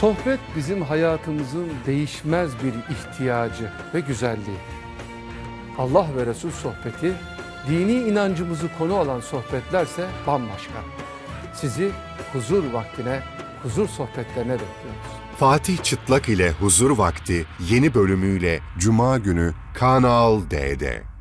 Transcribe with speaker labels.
Speaker 1: Sohbet bizim hayatımızın değişmez bir ihtiyacı ve güzelliği. Allah ve Resul sohbeti, dini inancımızı konu alan sohbetlerse bambaşka. Sizi huzur vaktine, huzur sohbetlerine bekliyoruz.
Speaker 2: Fatih Çıtlak ile Huzur Vakti yeni bölümüyle Cuma günü Kanal D'de.